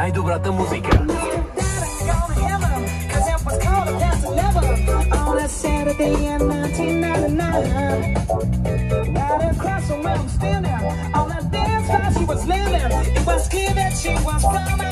най-добрата музика. Saturday in 1999, right across from where I'm standing, on that dance floor she was living. It was clear that she was from